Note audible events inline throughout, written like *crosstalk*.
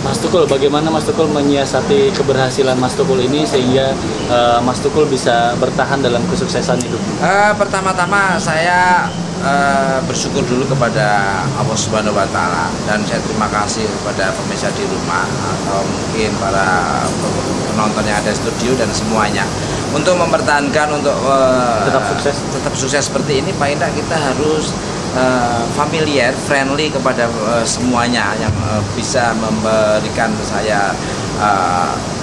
Tukul, bagaimana Mas Tukul menyiasati keberhasilan Mas Tukul ini sehingga uh, Mas Tukul bisa bertahan dalam kesuksesan hidup? Uh, pertama-tama saya uh, bersyukur dulu kepada Allah Subhanahu Wa Taala dan saya terima kasih kepada pemirsa di rumah atau mungkin para penonton yang ada di studio dan semuanya untuk mempertahankan untuk uh, tetap sukses tetap sukses seperti ini Pak Indah kita harus uh, familiar, friendly kepada uh, semuanya yang uh, bisa memberikan saya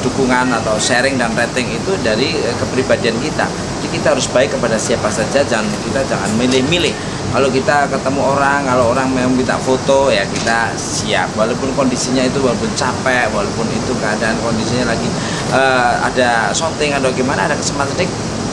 dukungan atau sharing dan rating itu dari kepribadian kita. Jadi kita harus baik kepada siapa saja, jangan kita jangan milih-milih. Kalau kita ketemu orang, kalau orang mau minta foto ya kita siap. Walaupun kondisinya itu walaupun capek, walaupun itu keadaan kondisinya lagi ada shooting atau gimana, ada kesempatan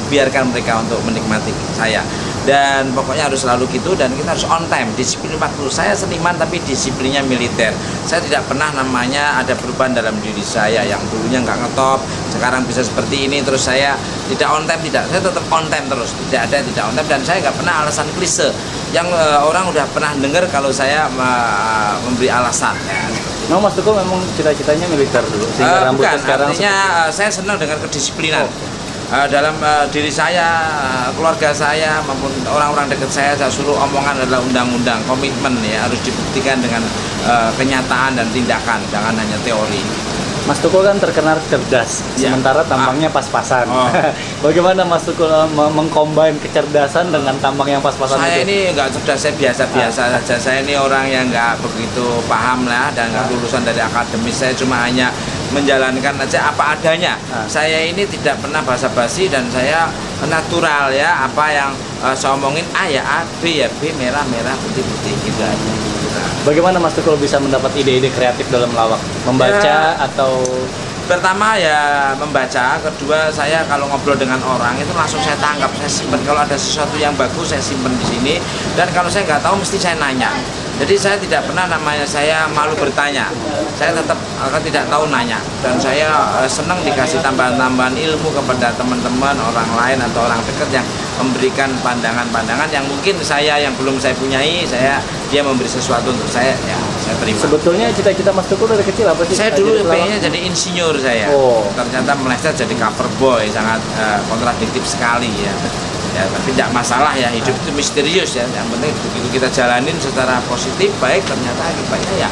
biarkan mereka untuk menikmati saya dan pokoknya harus selalu gitu dan kita harus on time disiplin waktu. Saya seniman tapi disiplinnya militer. Saya tidak pernah namanya ada perubahan dalam diri saya yang dulunya nggak ngetop sekarang bisa seperti ini. Terus saya tidak on time tidak. Saya tetap on time terus. Tidak ada tidak on time dan saya nggak pernah alasan klise. Yang uh, orang udah pernah dengar kalau saya uh, memberi alasan ya. No, Mas Tukul memang cita-citanya militer dulu sehingga uh, bukan, sekarang artinya seperti... saya senang dengan kedisiplinan. Oh uh, dalam uh, diri saya, uh, keluarga saya maupun orang-orang dekat saya saya suruh omongan adalah undang-undang, komitmen ya harus dibuktikan dengan uh, kenyataan dan tindakan, jangan hanya teori. Mas Tukul kan terkenal cerdas, ya. sementara tampangnya ah. pas-pasan. Oh. *laughs* Bagaimana Mas Tukul mengcombine kecerdasan dengan tampang yang pas-pasan Saya itu? ini nggak cerdas, saya biasa-biasa ah. saja. Saya ini orang yang nggak begitu paham lah dan nggak ah. lulusan dari akademis. Saya cuma hanya menjalankan aja apa adanya. Nah. Saya ini tidak pernah basa-basi dan saya natural ya apa yang uh, saya omongin A ya A, B ya B, merah merah putih putih gitu aja. Bagaimana Mas Tukul bisa mendapat ide-ide kreatif dalam lawak? Membaca ya. atau pertama ya membaca kedua saya kalau ngobrol dengan orang itu langsung saya tangkap saya simpan kalau ada sesuatu yang bagus saya simpan di sini dan kalau saya nggak tahu mesti saya nanya jadi saya tidak pernah namanya saya malu bertanya. Saya tetap akan tidak tahu nanya dan saya eh, senang dikasih tambahan-tambahan ilmu kepada teman-teman orang lain atau orang dekat yang memberikan pandangan-pandangan yang mungkin saya yang belum saya punyai, saya dia memberi sesuatu untuk saya, ya saya terima. Sebetulnya cita-cita Mas Tukul dari kecil apa sih? Saya dulu pengennya jadi insinyur saya. Oh. Ternyata meleset jadi cover boy, sangat uh, kontradiktif sekali ya ya tapi tidak masalah ya hidup itu misterius ya. Yang penting begitu kita jalanin secara positif baik ternyata akibatnya ya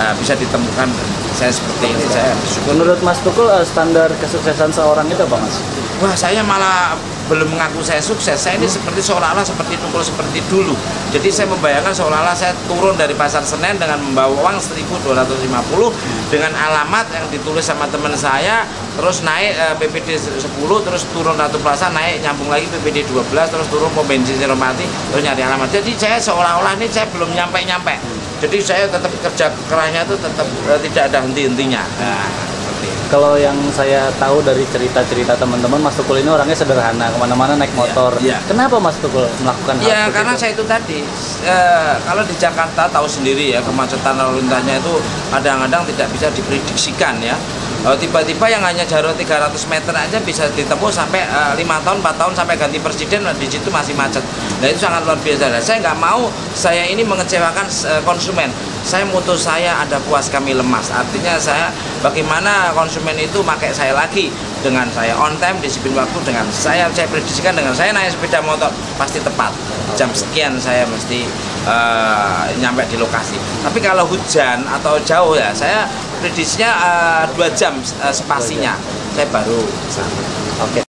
uh, bisa ditemukan. Saya seperti ini saya bersyukur menurut Mas Tukul uh, standar kesuksesan seorang itu apa Mas? Wah saya malah belum mengaku saya sukses. Saya ini seperti seolah-olah seperti tukul seperti dulu. Jadi saya membayangkan seolah-olah saya turun dari pasar Senen dengan membawa uang 1250 dengan alamat yang ditulis sama teman saya, terus naik e, PPD 10, terus turun Ratu Plaza, naik nyambung lagi PPD 12, terus turun pom bensin Seromati, terus nyari alamat. Jadi saya seolah-olah ini saya belum nyampe-nyampe. Jadi saya tetap kerja kerahnya itu tetap e, tidak ada henti-hentinya. Nah, kalau yang saya tahu dari cerita-cerita teman-teman Mas Tukul ini orangnya sederhana ke mana-mana naik iya, motor ya, ya. kenapa Mas Tukul melakukan hal ya karena itu? saya itu tadi e, kalau di Jakarta tahu sendiri ya kemacetan lalu lintasnya itu kadang-kadang tidak bisa diprediksikan ya Oh, tiba-tiba yang hanya jarak 300 meter aja bisa ditempuh sampai eh, lima uh, tahun, 4 tahun sampai ganti presiden di situ masih macet. Nah itu sangat luar biasa. Nah, saya nggak mau saya ini mengecewakan konsumen. Saya mutus saya ada puas kami lemas. Artinya saya bagaimana konsumen itu pakai saya lagi dengan saya on time disiplin waktu dengan saya saya prediksikan dengan saya naik sepeda motor pasti tepat jam sekian saya mesti uh, nyampe di lokasi. Tapi kalau hujan atau jauh ya saya prediksinya uh, dua jam uh, spasinya saya baru oke okay.